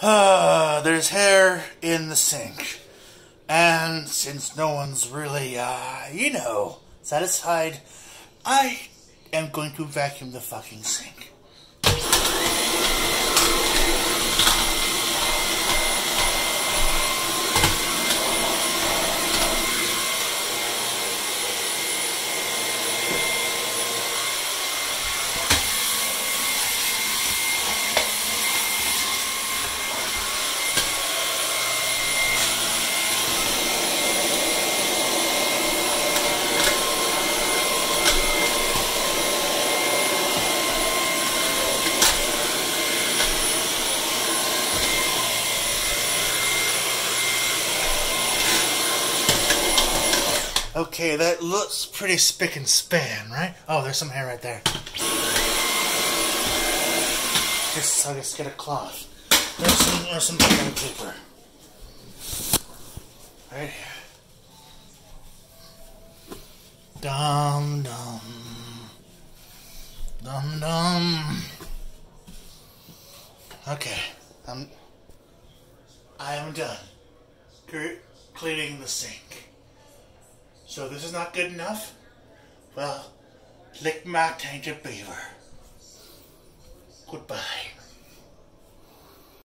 Uh, there's hair in the sink. And since no one's really, uh, you know, satisfied, I am going to vacuum the fucking sink. Okay, that looks pretty spick and span, right? Oh, there's some hair right there. Just, I'll just get a cloth. There's some, there's some paper. Right here. Dum dum. Dum dum. Okay, I'm. I am done. Cleaning the sink. So this is not good enough? Well, lick my tainted beaver. Goodbye.